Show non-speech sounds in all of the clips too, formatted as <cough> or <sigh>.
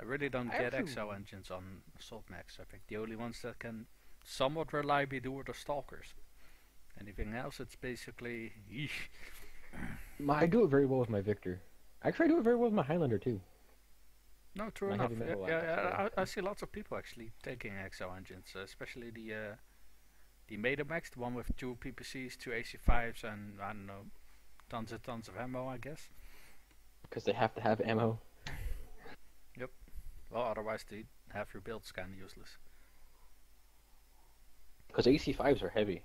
I really don't I get actually- XL engines on assault mechs. I think the only ones that can somewhat reliably do it are the Stalkers. Anything else, it's basically. Eesh. My, I do it very well with my Victor. Actually, I do it very well with my Highlander too. No, true My enough. Yeah, yeah, yeah, yeah. I, I see lots of people actually taking XL engines, uh, especially the uh, the Metamax, the one with two PPCs, two AC5s, and I don't know, tons and tons of ammo, I guess. Because they have to have ammo. Well, otherwise, the half your build's kind of useless. Because AC5s are heavy.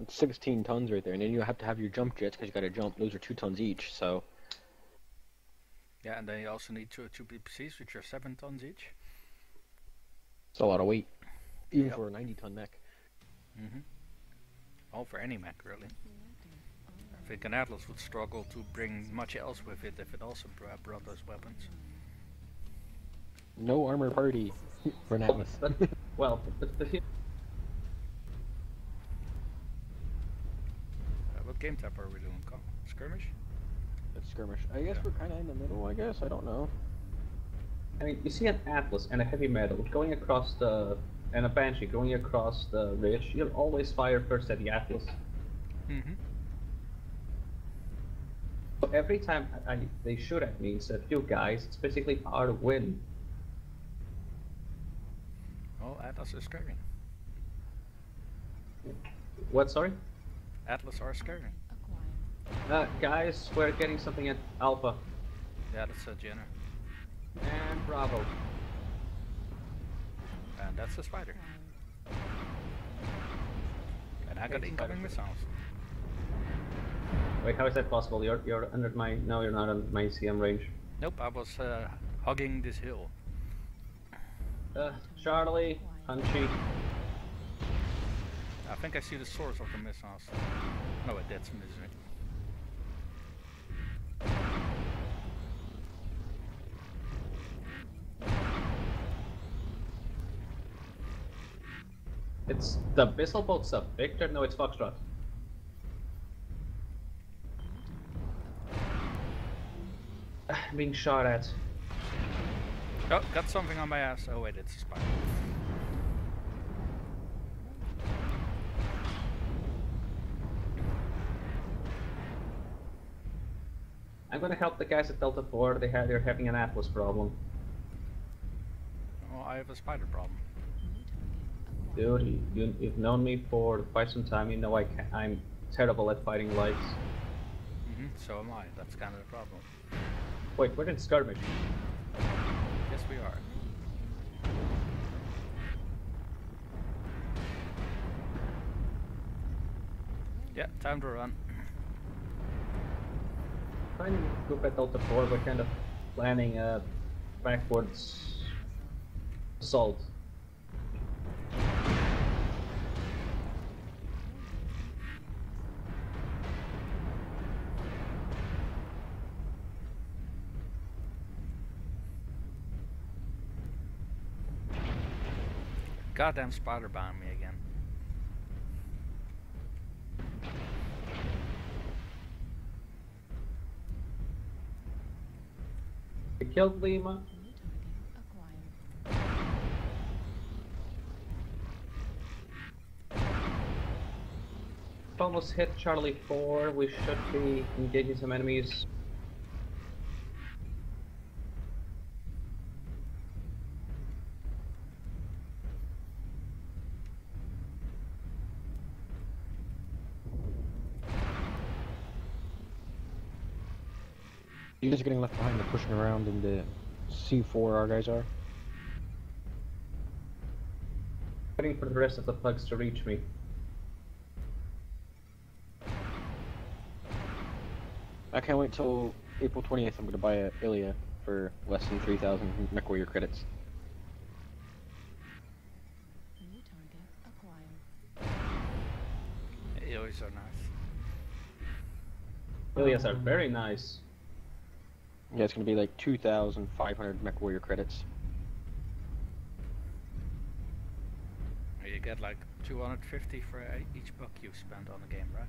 It's 16 tons right there, and then you have to have your jump jets because you got to jump. Those are two tons each. So Yeah, and then you also need two two PPCs, which are seven tons each. it's a lot of weight, even Yep. for a 90 ton mech. Mm-hmm. All for any mech, really. I think an Atlas would struggle to bring much else with it if it also brought those weapons. No armor party <laughs> for an Atlas. Well, but the, Uh, what game type are we doing? Co- Skirmish? It's skirmish. I guess Yeah. we're kind of in the middle. I guess I don't know. I mean, you see an Atlas and a heavy metal going across the, and a Banshee going across the ridge. You'll always fire first at the Atlas. Mm-hmm. So every time I, I, they shoot at me, instead of you guys, it's basically our win. Well, Atlas is skirming. What? Sorry? Atlas are skirming. Uh, guys, we're getting something at Alpha Yeah, that's a Jenner. and Bravo. And that's a spider. And I got incoming missiles. Wait, how is that possible? You're you're under my no, you're not on my CM range. Nope, I was uh, hugging this hill. Uh, Charlie, Punchy. I think I see the source of the missiles. No, wait, that's misery. It's the missile boat's up. Victor, no, it's Foxtrot. I'm <sighs> being shot at. Oh, got something on my ass. Oh wait, it's a spider. I'm gonna help the guys at Delta 4. They have, they're having an Atlas problem. Oh, I have a spider problem. Dude, you, you've known me for quite some time. You know I can, I'm terrible at fighting lights. hmm so am I. That's kind of the problem. Wait, we're in skirmish. Yeah, time to run. Trying to group at Delta 4. We're kind of planning a backwards assault. Goddamn spider bound me We killed Lima. Almost hit Charlie 4. We should be engaging some enemies. You guys are getting left behind. They're pushing around in the C4. Our guys are. Waiting for the rest of the plugs to reach me. I can't wait till April 20th. I'm gonna buy a Ilya for less than 3,000 mech warrior credits. They always are nice. Ilyas are very nice. Yeah, it's gonna be like 2,500 mech warrior credits. You get like 250 for each buck you spend on a game, right?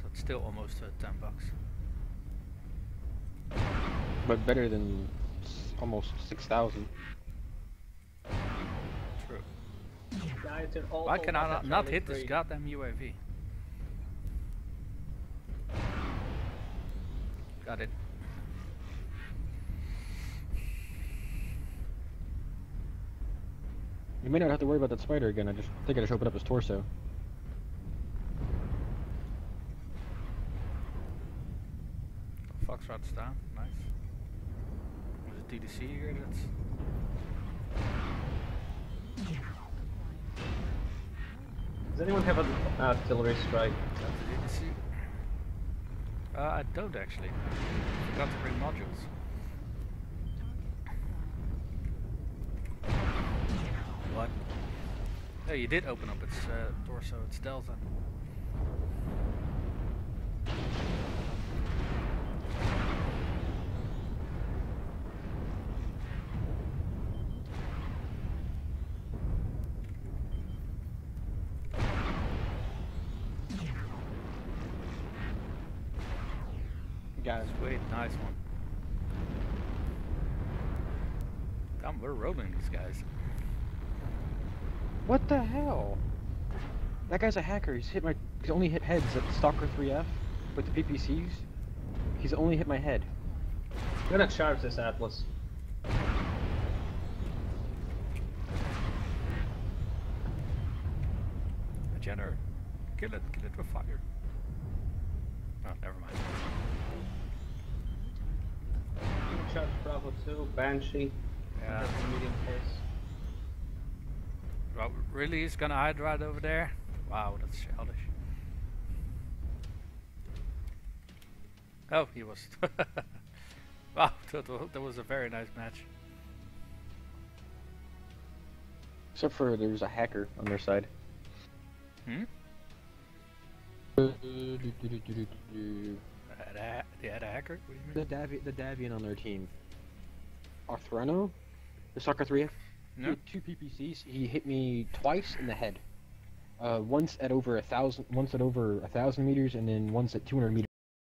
So it's still almost uh, 10 bucks. but better than almost six thousand. True. Guys, they're all Why can I us not, not hit this goddamn UAV? Got it. You may not have to worry about that spider again. I just think I just opened up his torso. Foxtrot's down. Nice. There's a DDC here that's. Does anyone have an uh, artillery strike? That's a DDC. Uh, I don't actually. I Forgot to bring modules. What? Oh, you did open up its uh, torso, its delta. Guys, wait, nice one. Damn, we're rolling these guys. what the hell? That guy's a hacker. He's hit my. He's only hit heads at Stalker 3F with the PPCs. He's only hit my head. I'm gonna charge this Atlas. A generator. Kill it, kill it with fire. Oh, never mind. I'm charge Bravo 2, Banshee. Yeah. Medium pace. Well, really, he's gonna hide right over there? Wow, that's childish. Oh, he was. <laughs> wow, <laughs> that, that was a very nice match. Except for there's a hacker on their side. Hmm? <laughs> The They had a, ha- they had a hacker? What do you mean? Davi- the Davian on their team. Arthreno? The Stalker 3F? He No? two PPCs. He hit me twice in the head. Uh, once at over a thousand, once at over a thousand meters, and then once at 200 meters.